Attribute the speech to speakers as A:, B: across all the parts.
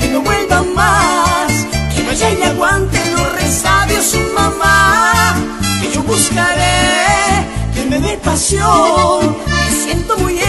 A: que
B: no vuelva más, que vaya y le aguante los resabios su mamá, que yo buscaré, que me dé pasión, me siento muy bien.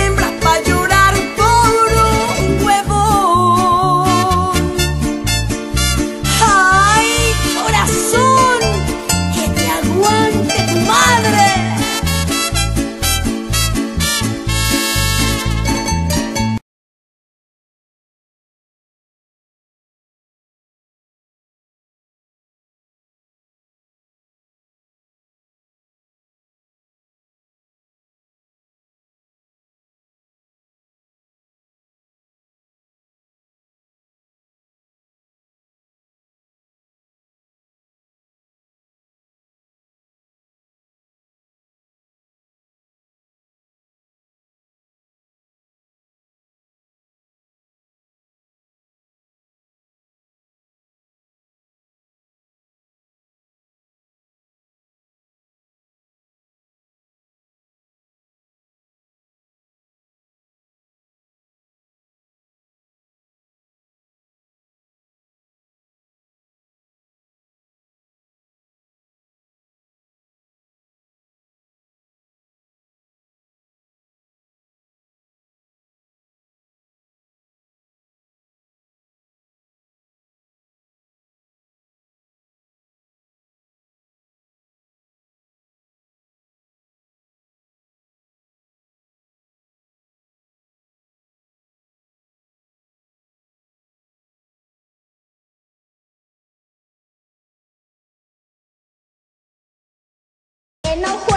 B: No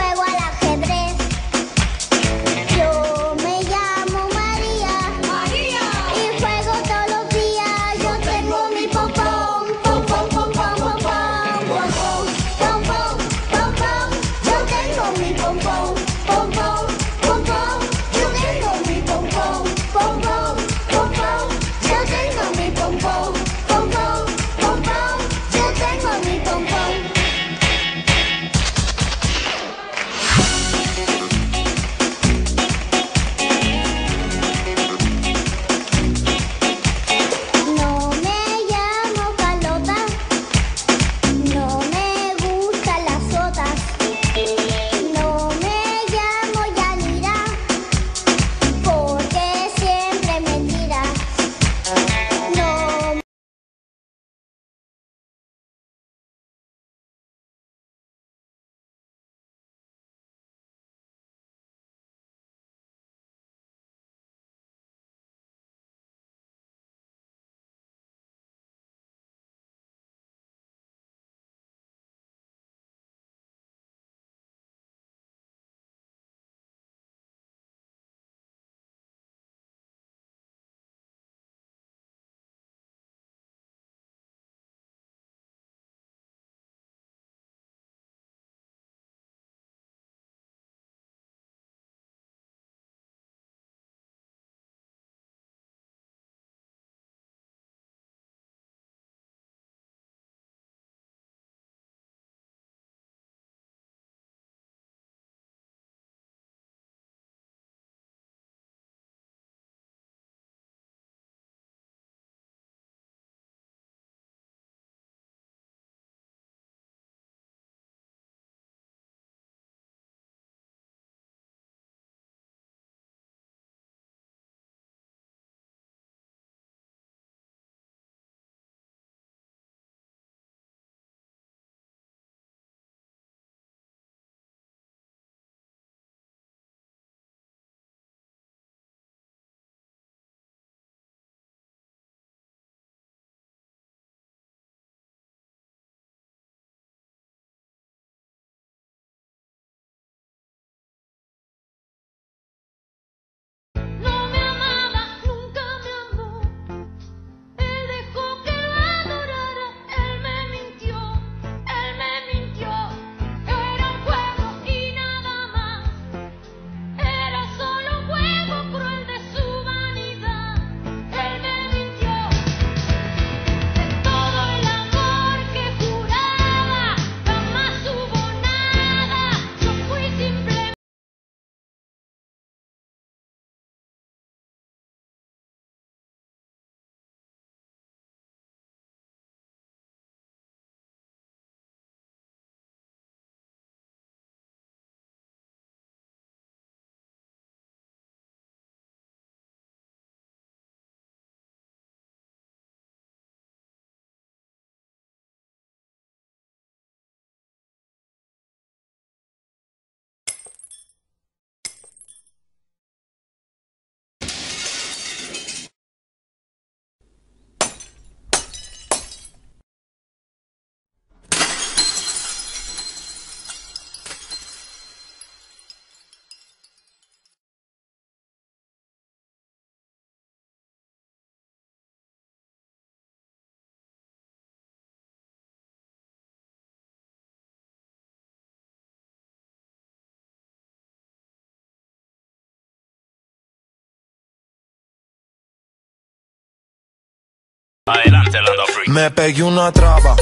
C: Me pegué una traba,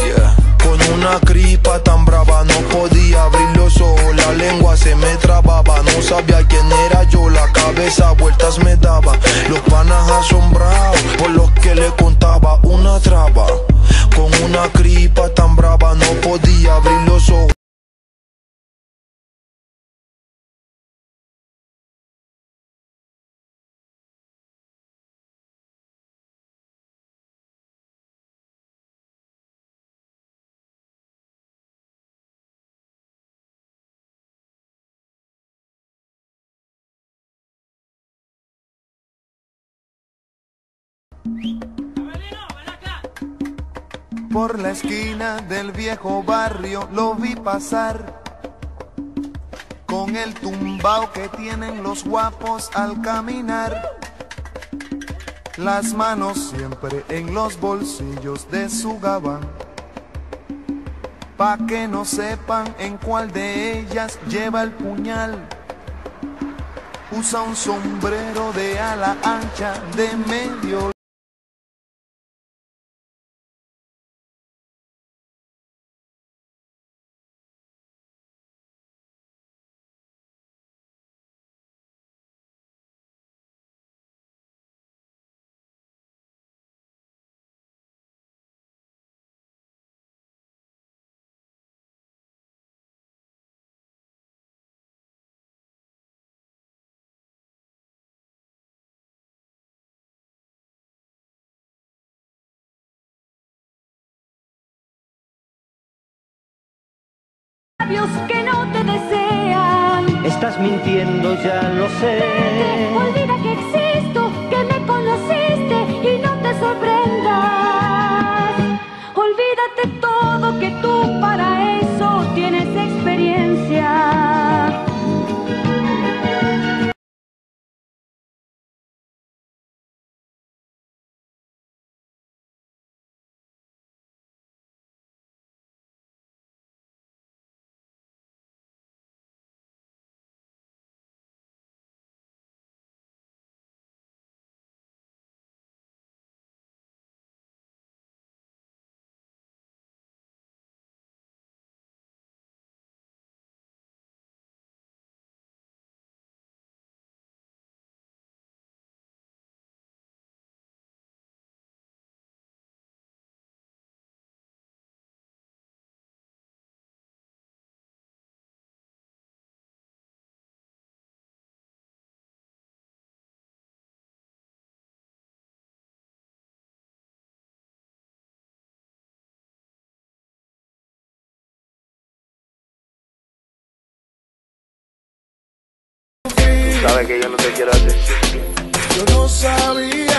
C: con una gripa tan brava No podía abrir los ojos, la lengua se me trababa No sabía Por
D: la esquina del viejo barrio lo vi pasar. Con el tumbao que tienen los guapos al caminar. Las manos siempre en los bolsillos de su gabán. Pa' que no sepan en cuál de ellas lleva el puñal. Usa un sombrero de ala ancha de medio
E: labios que no te desean.
F: Estás mintiendo, ya lo sé.
E: Olvida que existo, que me conociste y no te sorprendas. Olvídate todo que tú para eso
F: Sabes que yo no te quiero hacer.
D: Yo no sabía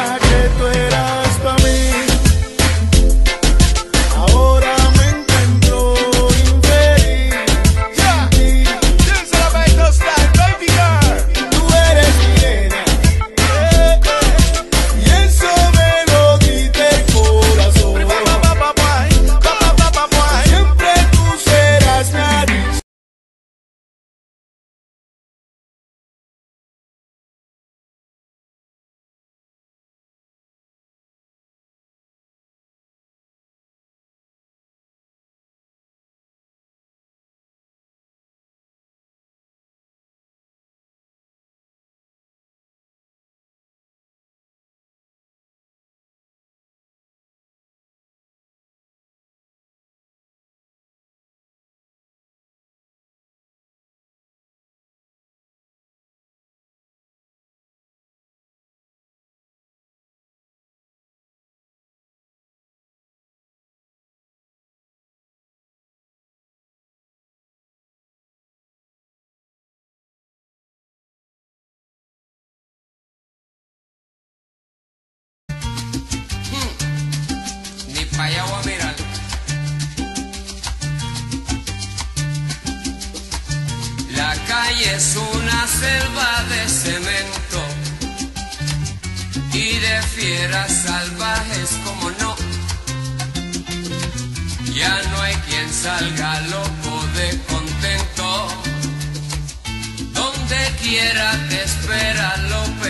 G: La calle es una selva de cemento y de fieras salvajes como no. Ya no hay quien salga loco de contento. Donde quiera te espera lo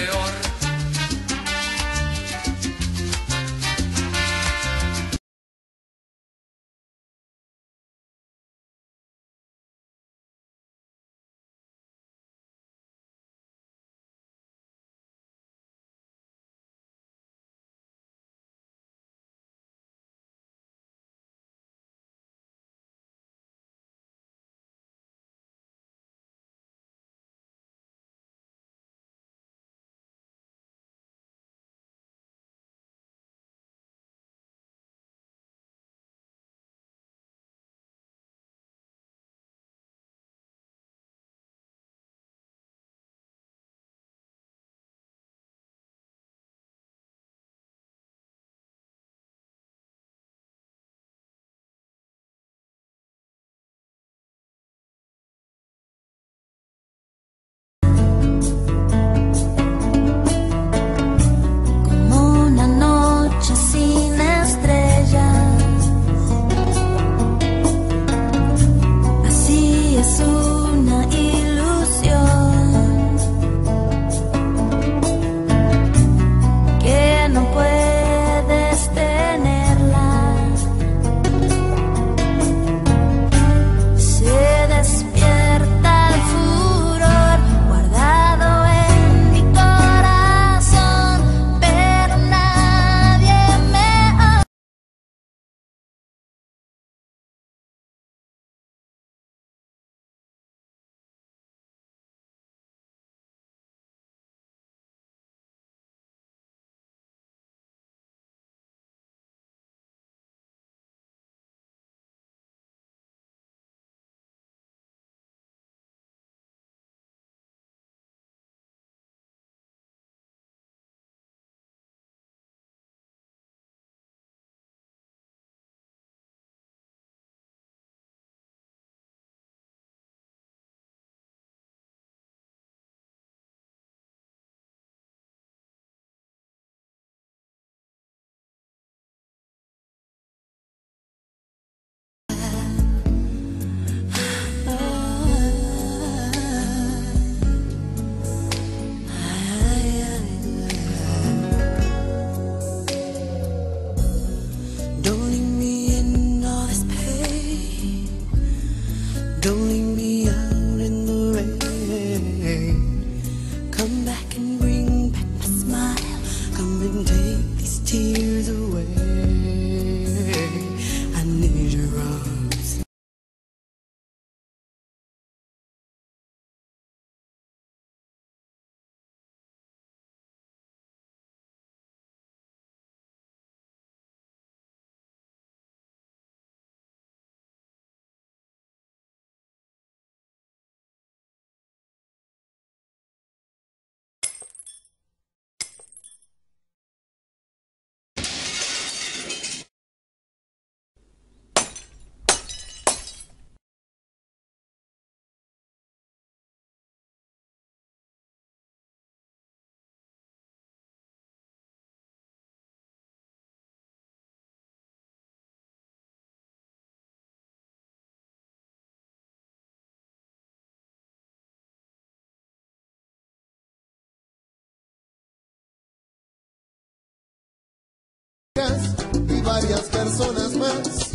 H: y varias personas más.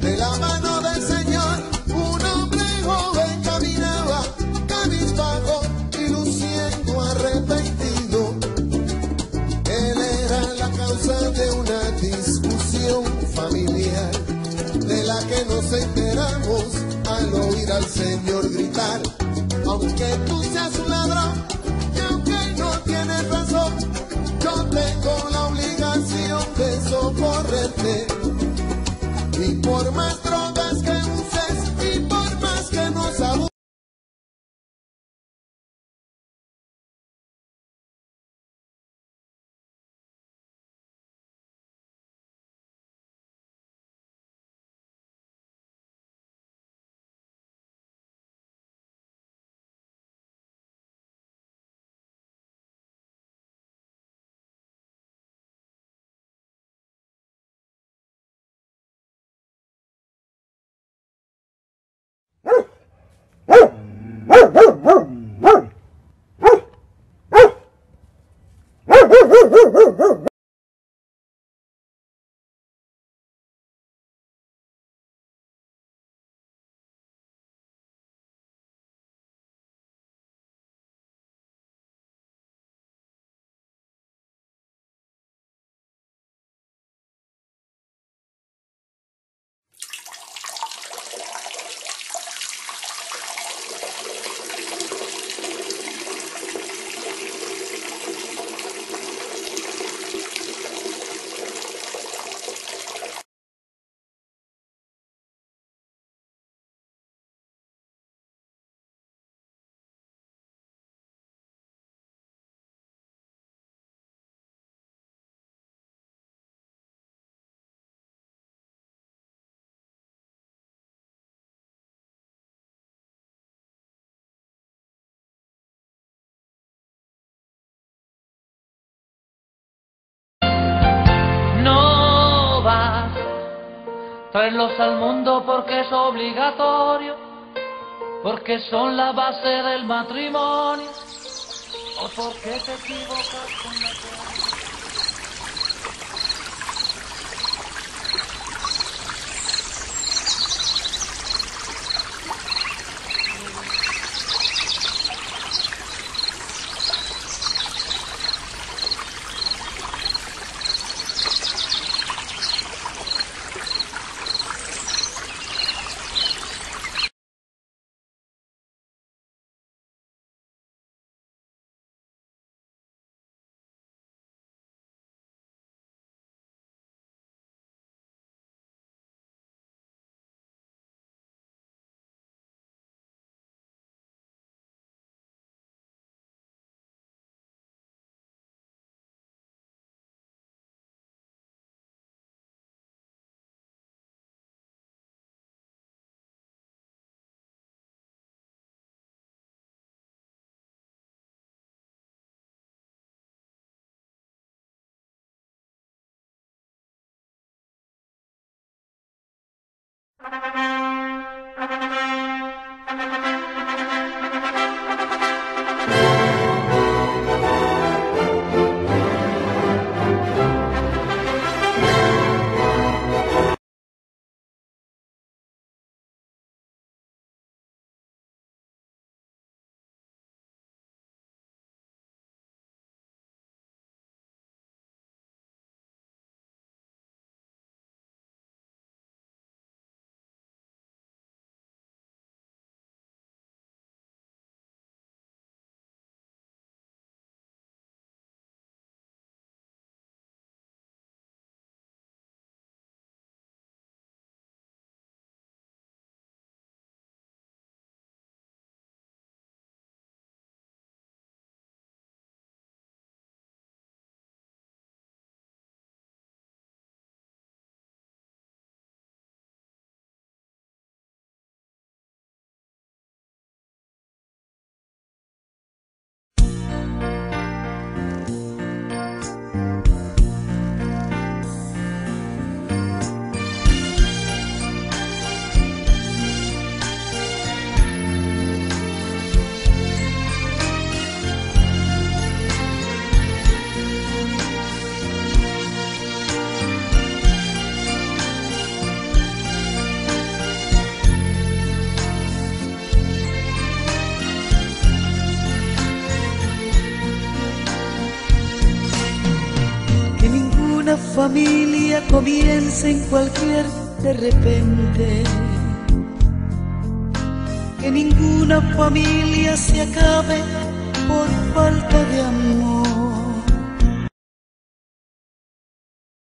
H: De la mano del Señor, un hombre joven caminaba, cabizbajo y luciendo arrepentido. Él era la causa de una discusión familiar, de la que nos enteramos al oír al Señor gritar. Aunque tú seas un ladrón Y por más
I: traerlos al mundo porque es obligatorio, porque son la base del matrimonio, o porque te equivocas con la
J: Thank you familia comience en cualquier de repente. Que ninguna familia se acabe por falta de amor.